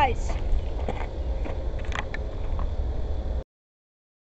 atrás.